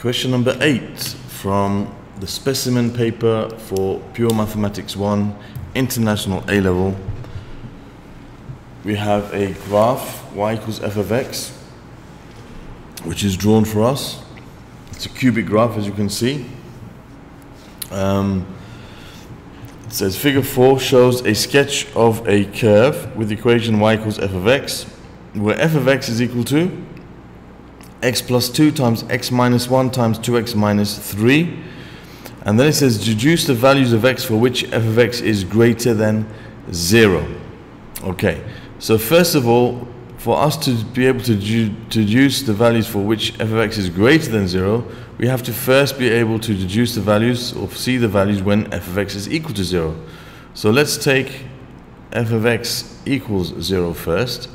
Question number eight from the specimen paper for Pure Mathematics 1 International A level. We have a graph y equals f of x, which is drawn for us. It's a cubic graph, as you can see. Um, it says figure 4 shows a sketch of a curve with the equation y equals f of x, where f of x is equal to x plus 2 times x minus 1 times 2x minus 3. And then it says deduce the values of x for which f of x is greater than 0. Okay, so first of all, for us to be able to deduce the values for which f of x is greater than 0, we have to first be able to deduce the values or see the values when f of x is equal to 0. So let's take f of x equals 0 first.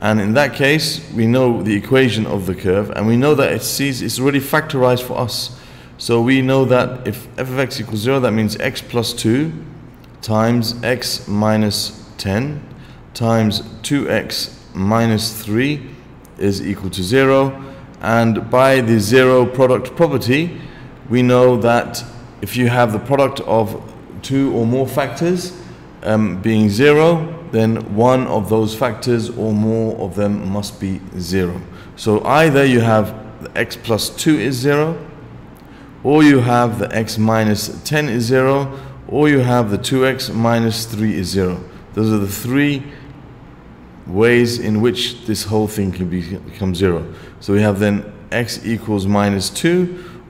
And in that case, we know the equation of the curve, and we know that it sees it's already factorized for us. So we know that if f of x equals 0, that means x plus 2 times x minus 10 times 2x minus 3 is equal to 0. And by the zero product property, we know that if you have the product of two or more factors um, being 0, then one of those factors or more of them must be 0. So either you have the x plus 2 is 0, or you have the x minus 10 is 0, or you have the 2x minus 3 is 0. Those are the three ways in which this whole thing can be, become 0. So we have then x equals minus 2,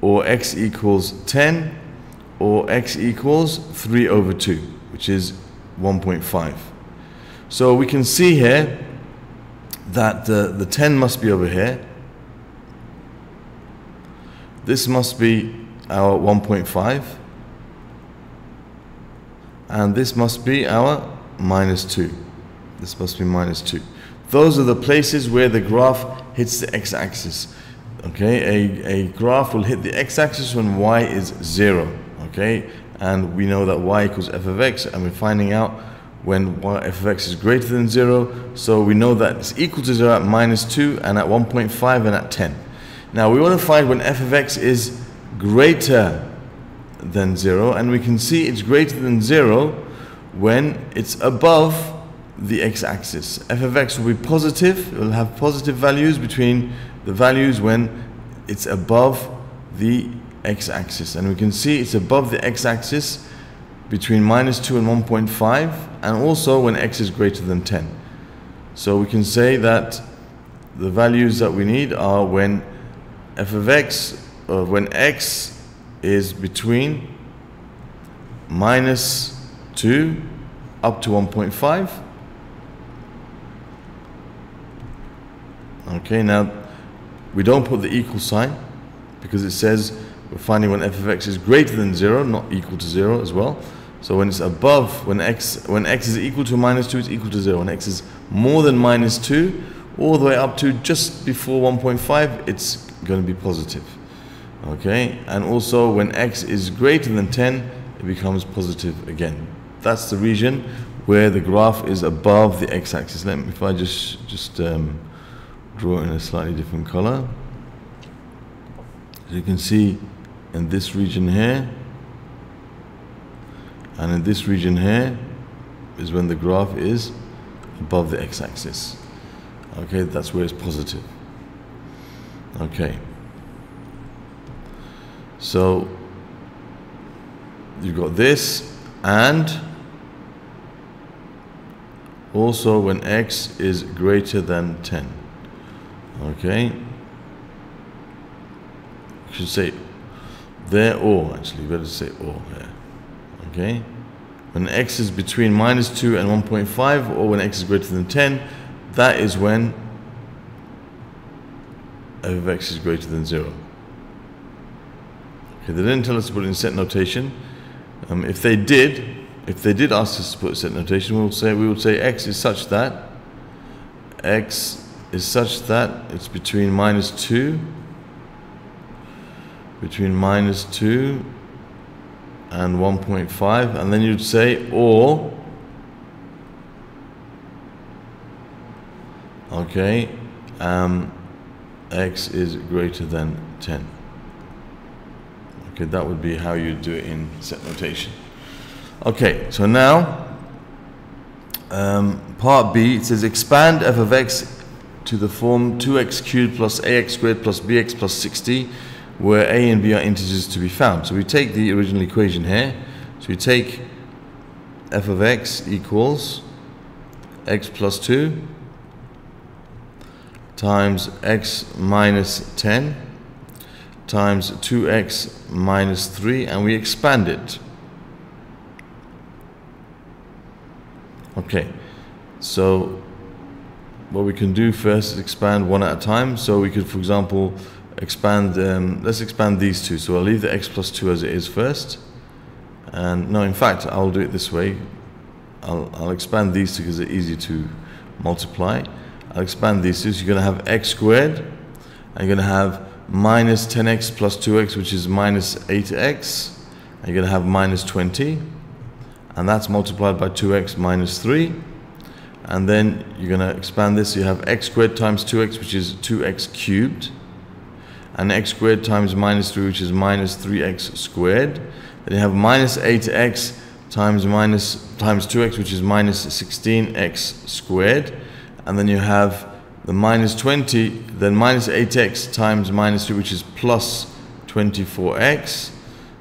or x equals 10, or x equals 3 over 2, which is 1.5. So we can see here that the, the 10 must be over here. This must be our 1.5. And this must be our minus 2. This must be minus 2. Those are the places where the graph hits the x-axis. Okay, a, a graph will hit the x-axis when y is 0. Okay, and we know that y equals f of x and we're finding out when y, f of x is greater than 0 so we know that it's equal to 0 at minus 2 and at 1.5 and at 10 now we want to find when f of x is greater than 0 and we can see it's greater than 0 when it's above the x-axis. f of x will be positive it will have positive values between the values when it's above the x-axis. And we can see it's above the x-axis between minus 2 and 1.5 and also when x is greater than 10 so we can say that the values that we need are when f of x uh, when x is between minus 2 up to 1.5 okay now we don't put the equal sign because it says we're finding when f of x is greater than 0, not equal to 0 as well. So when it's above, when x, when x is equal to minus 2, it's equal to 0. When x is more than minus 2, all the way up to just before 1.5, it's going to be positive. Okay, and also when x is greater than 10, it becomes positive again. That's the region where the graph is above the x-axis. Let me, if I just just um, draw in a slightly different color. As you can see, in this region here and in this region here is when the graph is above the x-axis. Okay that's where it's positive. Okay. So you've got this and also when x is greater than 10 okay. You should say there or actually. Better say or here okay? When x is between minus 2 and 1.5 or when x is greater than 10 that is when f of x is greater than 0 okay they didn't tell us to put in set notation. Um, if they did if they did ask us to put set notation we would say we would say x is such that x is such that it's between minus 2 between minus 2 and 1.5 and then you'd say or okay um, x is greater than 10. Okay, that would be how you do it in set notation. Okay, so now um, part B, it says expand f of x to the form 2x cubed plus ax squared plus bx plus 60 where a and b are integers to be found. So we take the original equation here. So we take f of x equals x plus 2 times x minus 10 times 2x minus 3 and we expand it. Okay, so what we can do first is expand one at a time. So we could, for example, expand, um, let's expand these two. So I'll leave the x plus 2 as it is first. And no, in fact, I'll do it this way. I'll, I'll expand these two because they're easy to multiply. I'll expand these two. So you're going to have x squared, and you're going to have minus 10x plus 2x, which is minus 8x. And you're going to have minus 20. And that's multiplied by 2x minus 3. And then you're going to expand this. You have x squared times 2x, which is 2x cubed. And x squared times minus 3, which is minus 3x squared. Then you have minus 8x times minus times 2x, which is minus 16x squared. And then you have the minus 20, then minus 8x times minus 3, which is plus 24x.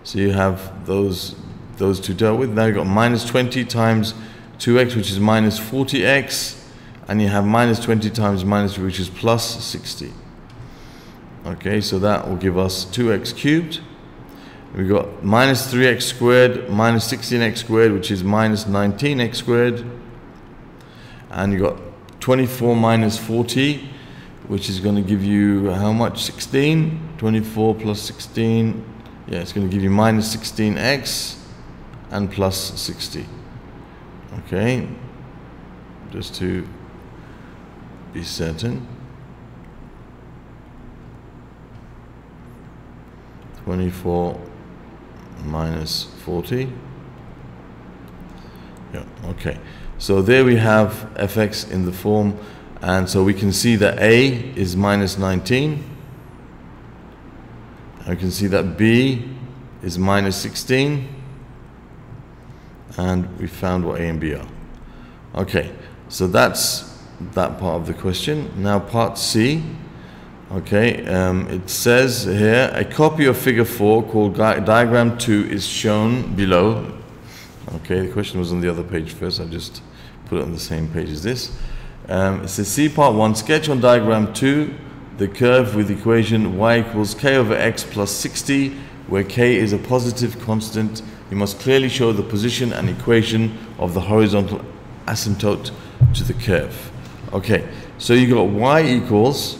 So you have those, those two dealt with. Now you've got minus 20 times 2x, which is minus 40x. And you have minus 20 times minus 3, which is plus 60. Okay, so that will give us 2x cubed. We've got minus 3x squared, minus 16x squared, which is minus 19x squared. And you've got 24 minus 40, which is going to give you how much? 16. 24 plus 16. Yeah, it's going to give you minus 16x and plus 60. Okay, just to be certain. 24 minus 40. Yeah, okay. So there we have fx in the form, and so we can see that a is minus 19. I can see that b is minus 16. And we found what a and b are. Okay, so that's that part of the question. Now part C. Okay, um, it says here a copy of figure 4 called diagram 2 is shown below. Okay, the question was on the other page first, I just put it on the same page as this. Um, it says C part 1 sketch on diagram 2 the curve with equation y equals k over x plus 60 where k is a positive constant. You must clearly show the position and equation of the horizontal asymptote to the curve. Okay, so you got y equals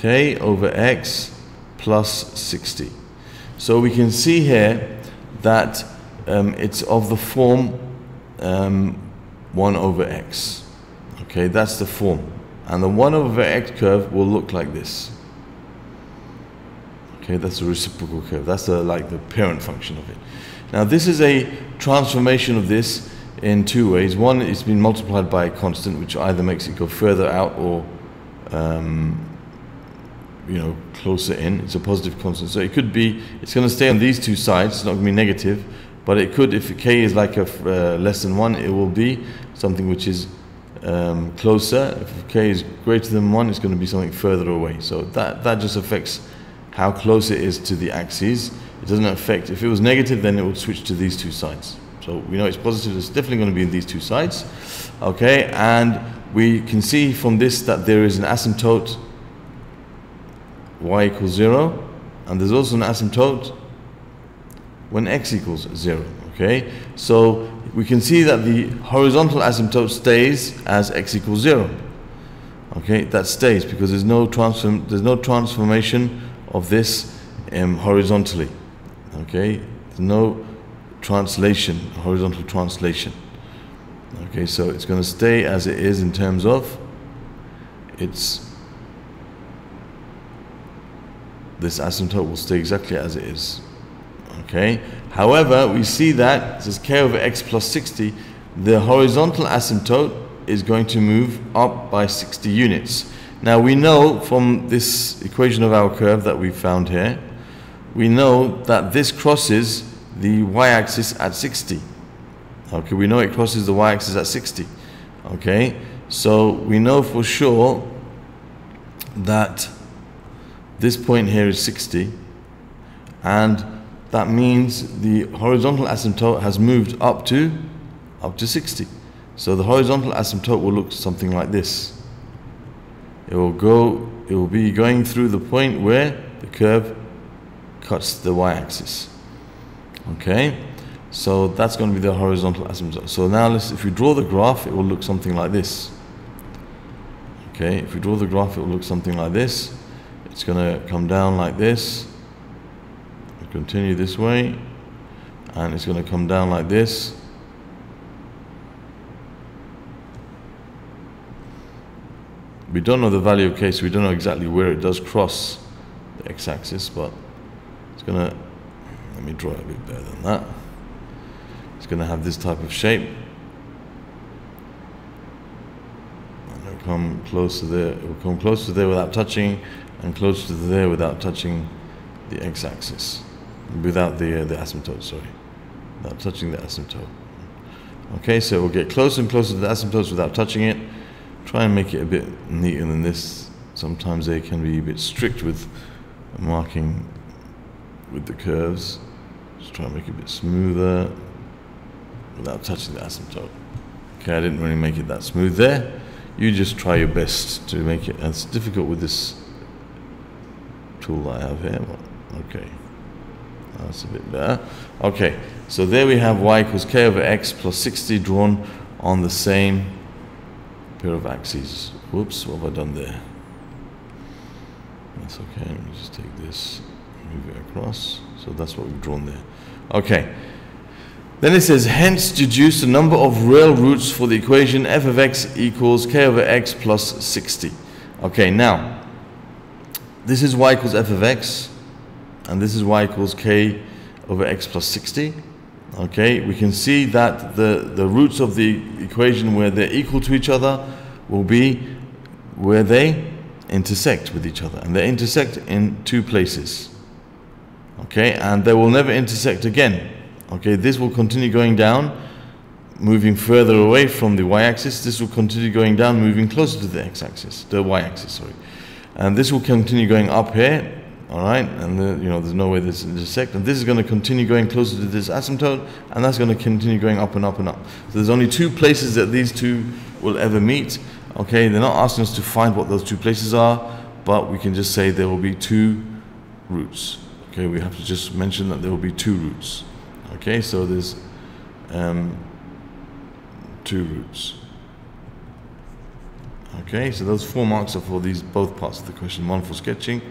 k over x plus 60. So we can see here that um, it's of the form um, 1 over x. Okay, that's the form. And the 1 over x curve will look like this. Okay, that's the reciprocal curve. That's the, like the parent function of it. Now this is a transformation of this in two ways. One, it's been multiplied by a constant, which either makes it go further out or um, you know, closer in. It's a positive constant. So it could be, it's going to stay on these two sides. It's not going to be negative. But it could, if k is like a uh, less than 1, it will be something which is um, closer. If k is greater than 1, it's going to be something further away. So that, that just affects how close it is to the axes. It doesn't affect, if it was negative, then it would switch to these two sides. So we know it's positive, it's definitely going to be in these two sides. Okay, and we can see from this that there is an asymptote y equals 0 and there's also an asymptote when x equals 0 okay? So we can see that the horizontal asymptote stays as x equals 0 okay? That stays because there's no transform there's no transformation of this um, horizontally okay? There's no translation horizontal translation okay? So it's going to stay as it is in terms of its this asymptote will stay exactly as it is. Okay. However, we see that this is k over x plus 60. The horizontal asymptote is going to move up by 60 units. Now we know from this equation of our curve that we found here, we know that this crosses the y-axis at 60. Okay, we know it crosses the y-axis at 60. Okay, so we know for sure that this point here is 60 and that means the horizontal asymptote has moved up to up to 60. So the horizontal asymptote will look something like this. It will go it will be going through the point where the curve cuts the y-axis. Okay? So that's going to be the horizontal asymptote. So now let's, if you draw the graph, it will look something like this. Okay, if you draw the graph, it will look something like this. It's going to come down like this, continue this way, and it's going to come down like this. We don't know the value of k, so we don't know exactly where it does cross the x-axis, but it's going to, let me draw it a bit better than that. It's going to have this type of shape. And it'll come close to there, it will come close to there without touching, and close to there without touching the x-axis, without the uh, the asymptote. Sorry, without touching the asymptote. Okay, so we'll get closer and closer to the asymptotes without touching it. Try and make it a bit neater than this. Sometimes they can be a bit strict with marking with the curves. Just try and make it a bit smoother without touching the asymptote. Okay, I didn't really make it that smooth there you just try your best to make it as difficult with this tool I have here. Okay, that's a bit better. Okay, so there we have y equals k over x plus 60 drawn on the same pair of axes. Whoops, what have I done there? That's okay, let me just take this, move it across. So that's what we've drawn there. Okay. Then it says, hence deduce the number of real roots for the equation f of x equals k over x plus 60. Okay, now, this is y equals f of x, and this is y equals k over x plus 60. Okay, we can see that the, the roots of the equation where they're equal to each other will be where they intersect with each other. And they intersect in two places. Okay, and they will never intersect again Okay, this will continue going down, moving further away from the y-axis. This will continue going down, moving closer to the x-axis, the y-axis, sorry. And this will continue going up here, all right? And the, you know, there's no way this intersect. And this is going to continue going closer to this asymptote, and that's going to continue going up and up and up. So there's only two places that these two will ever meet. Okay, they're not asking us to find what those two places are, but we can just say there will be two roots. Okay, we have to just mention that there will be two roots. Okay, so there's um, two roots. Okay, so those four marks are for these both parts of the question, one for sketching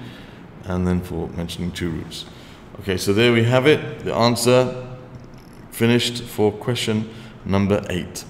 and then for mentioning two roots. Okay, so there we have it, the answer finished for question number eight.